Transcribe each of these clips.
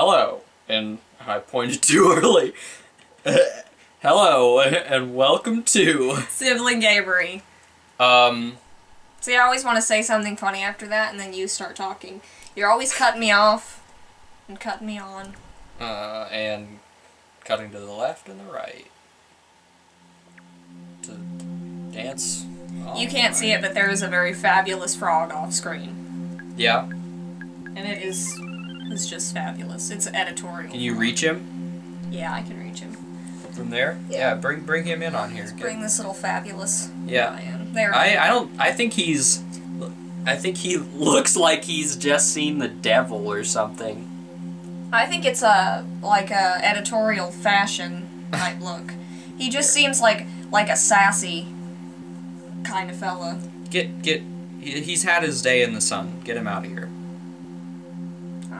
hello, and I pointed too early. hello, and welcome to. Sibling Gamery. Um, See, I always want to say something funny after that, and then you start talking. You're always cutting me off and cutting me on. uh, and cutting to the left and the right. To dance. You can't see it, but there is a very fabulous frog off screen, Yeah. and it is it's just fabulous. It's editorial. Can you reach him Yeah, I can reach him. from there? Yeah. bring bring him in on here. Let's bring this little fabulous Yeah. lion. There. I I don't I think he's I think he looks like he's just seen the devil or something. I think it's a like a editorial fashion type look. He just seems like like a sassy kind of fella. Get get he's had his day in the sun. Get him out of here.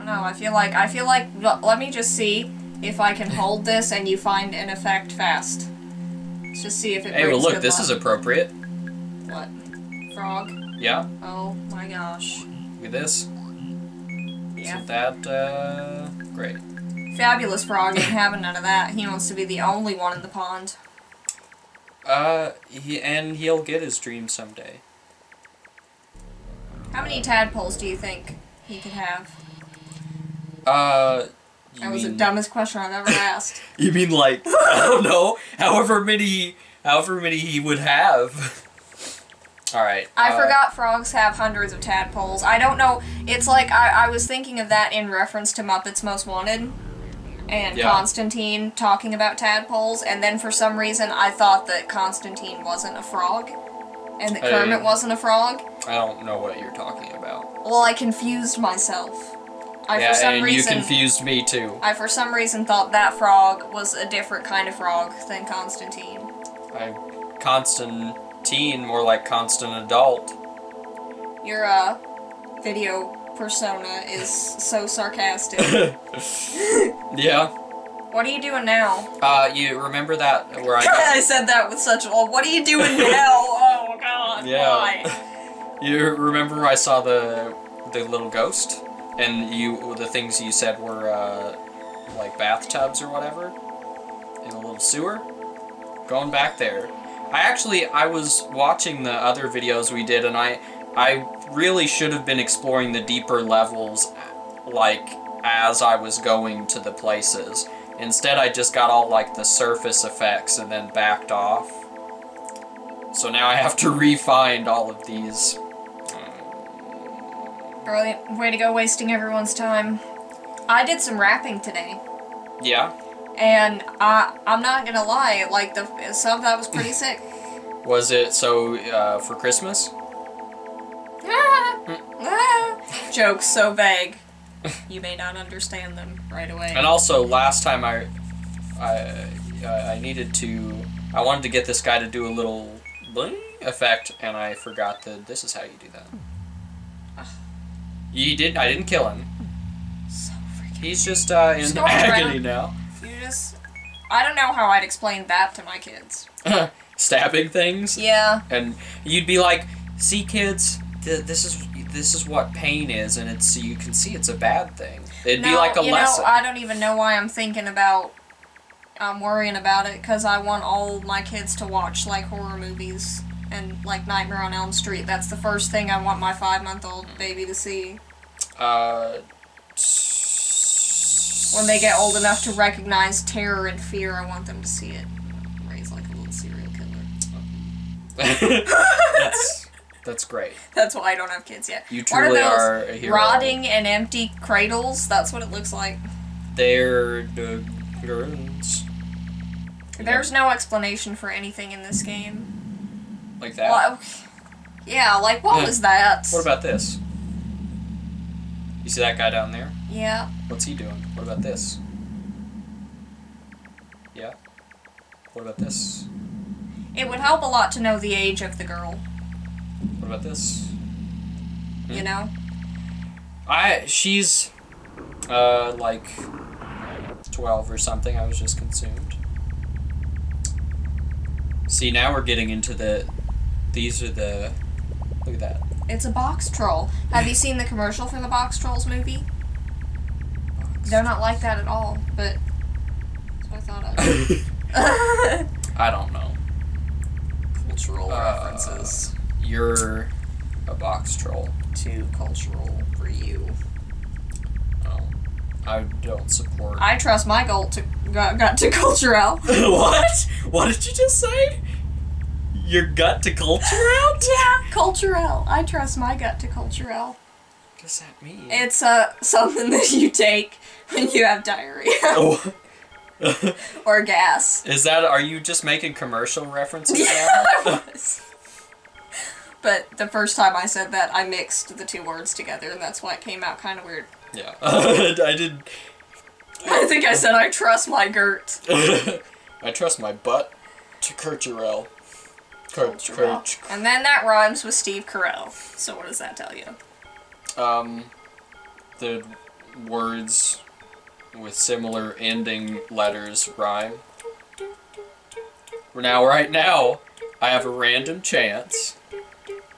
Know. I feel like I feel like let me just see if I can hold this and you find an effect fast. Let's just see if it. Hey, well look, this luck. is appropriate. what frog? Yeah, Oh my gosh. look at this. Yeah, Isn't that uh great? fabulous frog ain't having none of that. He wants to be the only one in the pond. Uh he and he'll get his dream someday. How many tadpoles do you think he could have? Uh That was the dumbest question I've ever asked. You mean like I don't know, however many however many he would have. Alright. I uh, forgot frogs have hundreds of tadpoles. I don't know. It's like I, I was thinking of that in reference to Muppets Most Wanted and Yeah. Constantine talking about tadpoles, and then for some reason I thought that Constantine wasn't a frog and that. Kermit wasn't a frog. I don't know what you're talking about. Well, I confused myself. I yeah, for some and reason you confused me too. I for some reason thought that frog was a different kind of frog than Constantine. I Constantine, more like constant adult. Your uh video persona is so sarcastic. yeah. what are you doing now? Uh, you remember that where I I said that with such. Oh, what are you doing now? Oh God! Yeah. Why? you remember I saw the the little ghost, and you the things you said were uh, like bathtubs or whatever in a little sewer. Going back there, I actually I was watching the other videos we did, and I I really should have been exploring the deeper levels, like as I was going to the places. Instead, I just got all like the surface effects and then backed off. So now I have to re-find all of these. Brilliant. Way to go, wasting everyone's time. I did some rapping today, Yeah. and I I'm not gonna lie. Like the some of that was pretty sick. Was it so uh, for Christmas? Jokes so vague. You may not understand them right away. And also, last time I, I, uh, I needed to, I wanted to get this guy to do a little bling effect, and I forgot that this is how you do that. You did. I didn't kill him. So freaking. He's just uh, in Just agony now, You just. I don't know how I'd explain that to my kids. stabbing things, Yeah. and you'd be like, "See, kids, th- this is this is what pain is, and it's so you can see it's a bad thing. It'd be like a you lesson." know, I don't even know why I'm thinking about. I'm worrying about it because I want all my kids to watch like horror movies and like Nightmare on Elm Street. That's the first thing I want my five month old baby to see. Uh, When they get old enough to recognize terror and fear, I want them to see it. Raise like a little serial killer. that's that's great. That's why I don't have kids yet. You What are truly those are a hero. Rotting and empty cradles. That's what it looks like. They're the girls. There's no explanation for anything in this game. Like that. Well, yeah, like what Yeah. was that? What about this? You see that guy down there? Yeah. What's he doing? What about this? Yeah. What about this? It would help a lot to know the age of the girl, What about this? you know? I she's uh like twelve or something. I was just consumed. See, now we're getting into the. These are the. Look at that. It's a box troll. Have you seen the commercial for the Box Trolls movie? Box They're not like that at all, but that's what I thought of. I don't know. Cultural Uh, references You're a box troll. Too cultural for you. Oh, I don't support. I trust my goal to got, got to Culturelle. what? What did you just say? Your gut to culture out? yeah, Culturelle. I trust my gut to Culturelle. What does that mean? It's uh something that you take when you have diarrhea Oh. or gas. Is that? Are you just making commercial references? Yeah. I was. But the first time I said that, I mixed the two words together, and that's why it came out kind of weird. yeah. I did. I think I said I trust my Gert. I trust my butt to Kurcherel. Kurch, Kurch. And then that rhymes with Steve Carell. So what does that tell you? Um, the words with similar ending letters rhyme. Now, right now, I have a random chance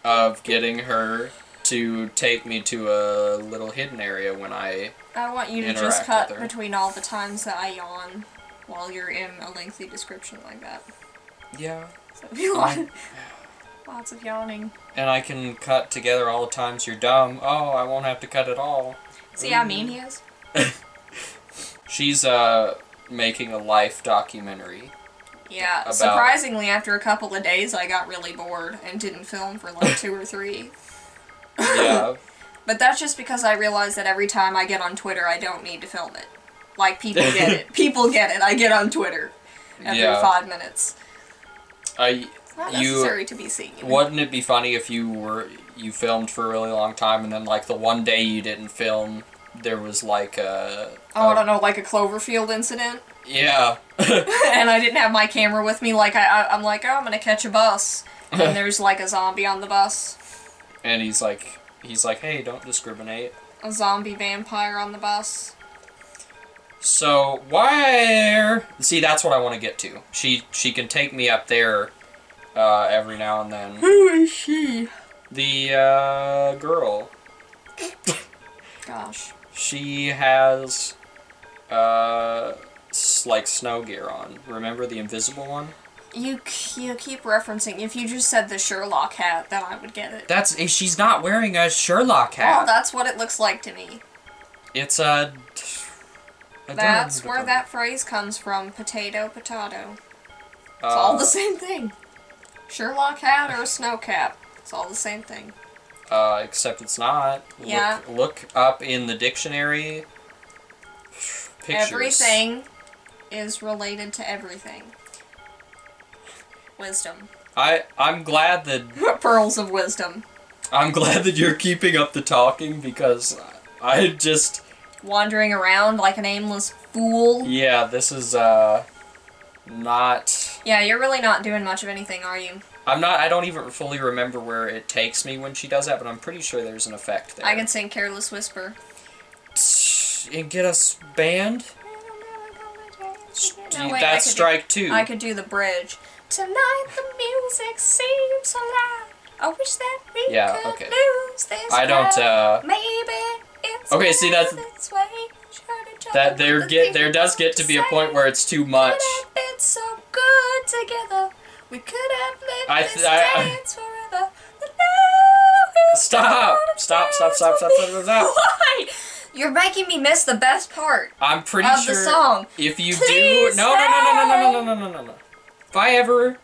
of getting her to take me to a little hidden area when I. I want you to just cut between all the times that I yawn while you're in a lengthy description like that. Yeah. So if you want lots of yawning. And I can cut together all the times you're dumb. Oh, I won't have to cut at all. See how mean he is? She's, uh, making a life documentary. Yeah. About- Surprisingly, after a couple of days, I got really bored and didn't film for like two or three. Yeah. But that's just because I realized that every time I get on Twitter, I don't need to film it. Like people get it. People get it. I get on Twitter every Yeah. five minutes. I not You- necessary to be seen. Wouldn't it be funny if you were you filmed for a really long time and then like the one day you didn't film, there was like a Oh, I don't know, like a Cloverfield incident, yeah, and I didn't have my camera with me. Like I, I I'm like, oh, I'm gonna catch a bus, and there's like a zombie on the bus, and he's like he's like hey don't discriminate. a zombie vampire on the bus. So where see that's what I want to get to. She she can take me up there uh, every now and then. Who is she? The uh, girl Gosh. she has uh like snow gear on. Remember the invisible one? You you keep referencing. If you just said the Sherlock hat, then I would get it. That's eh, she's not wearing a Sherlock hat. Oh, that's what it looks like to me. it's a. That's where that phrase comes from. Potato, potato. It's uh, all the same thing. Sherlock hat or a snow cap. It's all the same thing. Uh, except it's not. Yeah. Look, look up in the dictionary. Pictures. Everything is related to everything. Wisdom. I I'm glad that Pearls of wisdom. I'm glad that you're keeping up the talking because I just Wandering around like an aimless fool. yeah this is uh not Yeah, you're really not doing much of anything, are you? I'm not I don't even fully remember where it takes me when she does that but I'm pretty sure there's an effect there. I can sing Careless Whisper. and get us banned. No, wait, That's could do- strike two. I could do the bridge. Tonight the music seems so loud. I wish that we Yeah, could okay. lose this I don't. uh... Maybe Okay, see, that's- its way. Sure to jump That there the get there does get to be a point where it's too much. Could so good together. We could have lived I I- I- dance forever. But now Stop! Stop! Stop! Stop! Stop! Stop! Stop! Why? You're making me miss the best part I'm pretty of sure the song. if you Please do no no no no no no no no no no no. If I ever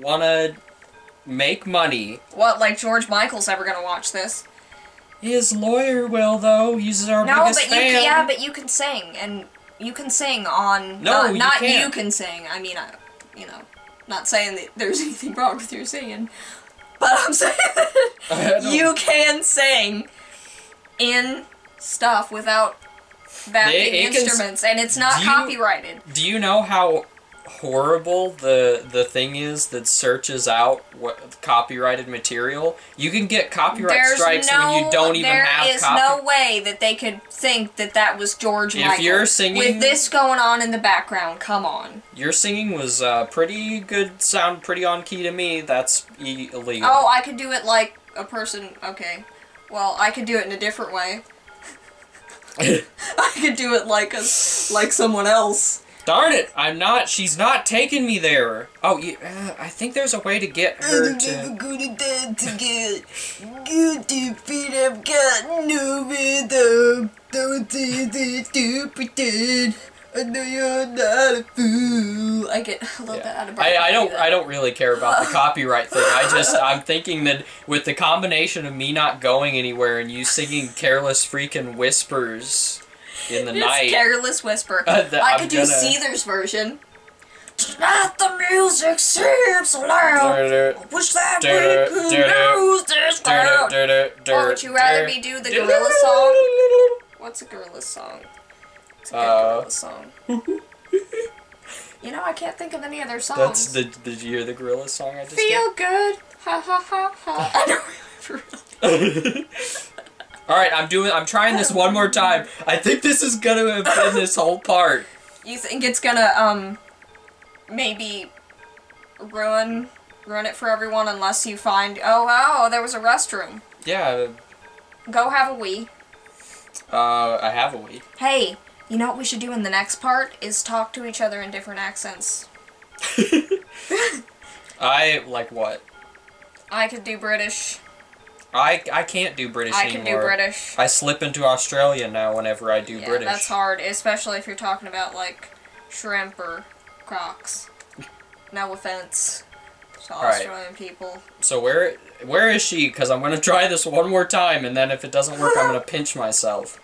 wanna make money, What, like George Michael's ever gonna watch this? His lawyer will though. He's our No, biggest but you fan. can, yeah, but you can sing, and you can sing on. No, not, you not can't. you can sing. I mean, I, you know, not saying that there's anything wrong with your singing, but I'm saying you can sing in stuff without backing They- it can instruments, and it's not Do you- copyrighted. Do you know how horrible the the thing is that searches out what copyrighted material? You can get copyright There's strikes no, when you don't even have is copy. no way that they could think that that was George If Michael. you're singing- with this going on in the background, come on. Your singing was uh, pretty good, sound pretty on key to me. That's illegal. Oh, I could do it like a person. Okay. Well, I could do it in a different way. I could do it like a like someone else. Darn it! I'm not. She's not taking me there. Oh, you, uh, I think there's a way to get her to. go to bed to get good to feet. I've got no rhythm. Don't say this to pretend. I know you're not a fool. I get a little bit out of. I, I don't. do. I don't really care about the copyright thing. I just. I'm thinking that with the combination of me not going anywhere and you singing careless freaking whispers in the It's night. Careless Whisper. Uh, I I'm could do gonna- Seether's version. Tonight the music seems so loud. Dur- Wish that we could lose this crowd. Or would you rather me do the gorilla song? What's a gorilla song? It's a Uh, gorilla song. you know, I can't think of any other songs. That's the. Did you hear the gorilla song I just Feel good. Ha ha ha ha. I don't remember. All right, I'm doing. I'm trying this one more time. I think this is gonna have been this whole part. You think it's gonna um maybe ruin ruin it for everyone unless you find oh wow there was a restroom. Yeah. Go have a wee. Uh, I have a wee. Hey, you know what we should do in the next part is talk to each other in different accents. I like what? I could do British. I I can't do British I can do British. I slip into Australia now whenever I do yeah, British. that's hard, especially if you're talking about like shrimp or crocs. No offense to Right. Australian people. So where where is she? Because I'm gonna try this one more time, and then if it doesn't work, I'm gonna pinch myself.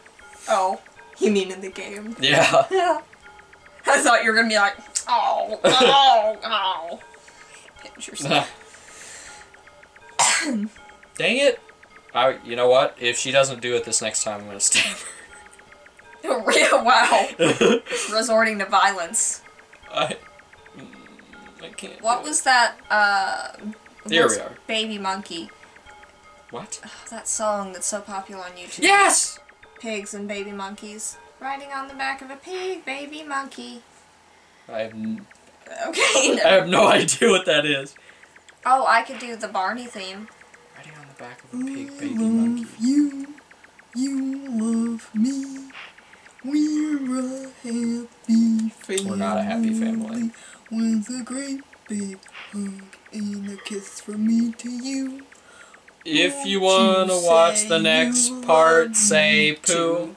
Oh, you mean in the game? Yeah. Yeah. I thought you were gonna be like, oh, oh, oh. Pinch yourself. Dang it! I you know what? If she doesn't do it this next time, I'm gonna stab Real wow. Resorting to violence. I mm, I can't. What was that? Uh, Here we are. Baby Monkey. What? Oh, that song that's so popular on YouTube. Yes. Pigs and baby monkeys. Riding on the back of a pig, baby monkey. I have n- Okay. I have no idea what that is. Oh, I could do the Barney theme. Riding on the back of a pig, baby monkey. you, you love me. We're a happy family. We're not a happy family. With a great big hug and a kiss from me to you. If you wanna watch the next part, say poo.